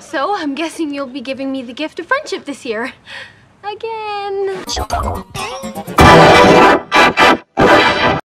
So I'm guessing you'll be giving me the gift of friendship this year. Again.